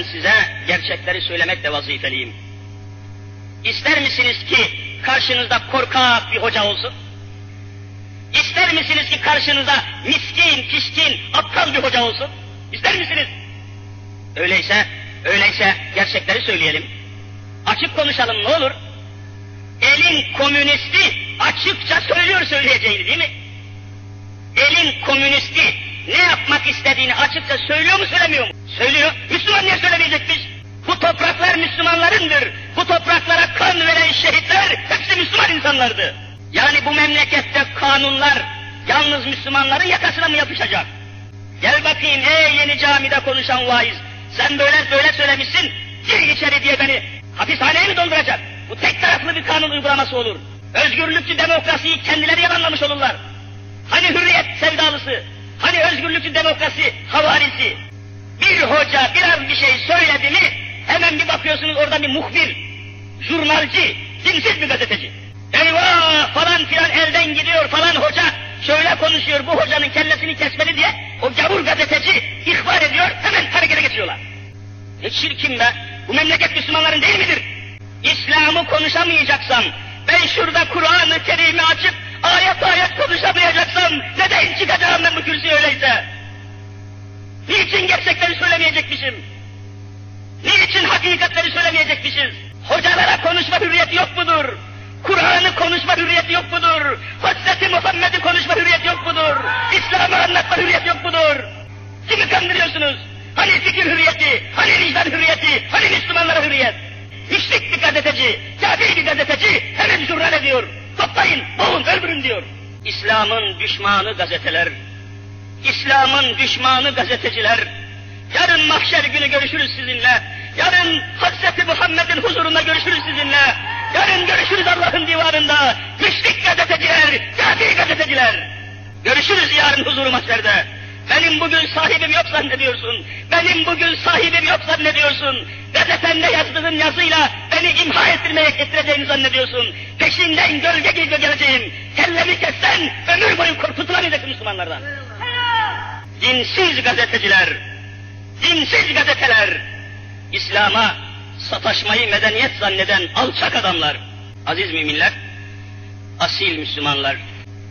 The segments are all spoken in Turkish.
ben size gerçekleri söylemekle vazifeliyim. İster misiniz ki karşınızda korkak bir hoca olsun? İster misiniz ki karşınızda miskin, pişkin, aptal bir hoca olsun? İster misiniz? Öyleyse, öyleyse gerçekleri söyleyelim. Açık konuşalım ne olur. Elin komünisti açıkça söylüyor söyleyeceğini değil mi? Elin komünisti ne yapmak istediğini açıkça söylüyor mu söylemiyor mu? Söylüyor. Müslüman niye söylemeyecekmiş? Bu topraklar Müslümanlarındır. Bu topraklara kan veren şehitler hepsi Müslüman insanlardı. Yani bu memlekette kanunlar yalnız Müslümanların yakasına mı yapışacak? Gel bakayım ey yeni camide konuşan vaiz. Sen böyle böyle söylemişsin. Gir içeri diye beni hapishaneye mi dolduracak? Bu tek taraflı bir kanun uygulaması olur. Özgürlükçü demokrasiyi kendileri yalanlamış olurlar. Hani hürriyet sevdalısı, hani özgürlükçü demokrasi havarisi. Bir hoca biraz bir şey söyledi mi hemen bir bakıyorsunuz orada bir muhbir, jurnalci, dinsiz bir gazeteci. Eyvah falan filan elden gidiyor falan hoca şöyle konuşuyor bu hocanın kellesini kesmeli diye o gavur gazeteci ihbar ediyor hemen harekete geçiyorlar. Ne çirkin be bu memleket Müslümanların değil midir? İslam'ı konuşamayacaksam ben şurada Kur'an-ı Kerim'i açıp ayet ayet konuşamayacaksam neden çıkacağım ben bu kürsüye öyleyse? Niçin gerçekleri söylemeyecekmişim? Niçin hakikatleri söylemeyecekmişiz? Hocalara konuşma hürriyeti yok mudur? Kur'an'ı konuşma hürriyeti yok mudur? Hazreti Muhammed'i konuşma hürriyeti yok mudur? İslam'ı anlatma hürriyeti yok mudur? Kimi kandırıyorsunuz? Hani fikir hürriyeti, hani vicdan hürriyeti, hani Müslümanlara hürriyet? Müşrik bir gazeteci, kafir bir gazeteci hemen jurnal ediyor. Toplayın, boğun, öldürün diyor. İslam'ın düşmanı gazeteler, İslam'ın düşmanı gazeteciler, yarın mahşer günü görüşürüz sizinle, yarın Hazreti Muhammed'in huzurunda görüşürüz sizinle, yarın görüşürüz Allah'ın divarında, müşrik gazeteciler, kafir gazeteciler. Görüşürüz yarın huzuru mahşerde. Benim bugün sahibim yok zannediyorsun. Benim bugün sahibim yok zannediyorsun. Gazetende yazdığın yazıyla beni imha ettirmeye getireceğini zannediyorsun. Peşinden gölge gibi geleceğim. Kellemi kessen ömür boyu kurtulamayacaksın Müslümanlardan. Dinsiz gazeteciler, dinsiz gazeteler, İslam'a sataşmayı medeniyet zanneden alçak adamlar. Aziz müminler, asil Müslümanlar.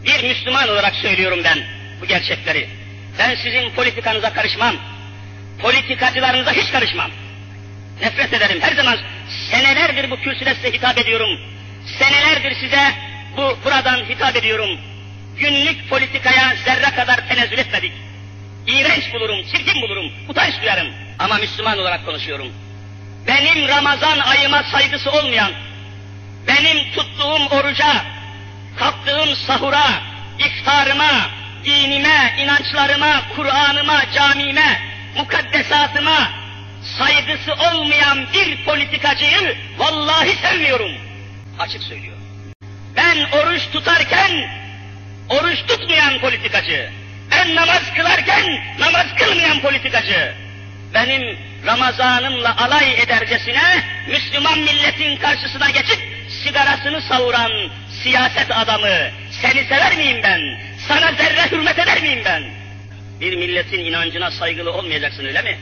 Bir Müslüman olarak söylüyorum ben bu gerçekleri. Ben sizin politikanıza karışmam. Politikacılarınıza hiç karışmam. Nefret ederim. Her zaman senelerdir bu kürsüde size hitap ediyorum. Senelerdir size bu buradan hitap ediyorum. Günlük politikaya zerre kadar tenezzül etmedik. İğrenç bulurum, çirkin bulurum, utanç duyarım. Ama Müslüman olarak konuşuyorum. Benim Ramazan ayıma saygısı olmayan, benim tuttuğum oruca, kalktığım sahura, iftarıma, dinime, inançlarıma, Kur'an'ıma, camime, mukaddesatıma saygısı olmayan bir politikacıyı vallahi sevmiyorum. Açık söylüyorum. Ben oruç tutarken oruç tutmayan politikacı, ben namaz kılarken namaz kılmayan politikacı, benim Ramazanımla alay edercesine Müslüman milletin karşısına geçip sigarasını savuran siyaset adamı, seni sever miyim ben? Sana zerre hürmet eder miyim ben? Bir milletin inancına saygılı olmayacaksın öyle mi?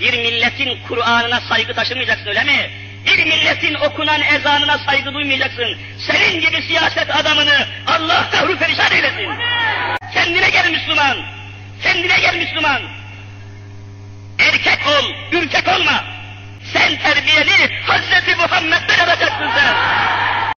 Bir milletin Kur'an'ına saygı taşımayacaksın öyle mi? Bir milletin okunan ezanına saygı duymayacaksın. Senin gibi siyaset adamını Allah kahru perişan eylesin. Kendine gel Müslüman. Kendine gel Müslüman. Erkek ol, ürkek olma. Sen terbiyeli Hazreti Muhammed'den alacaksın sen.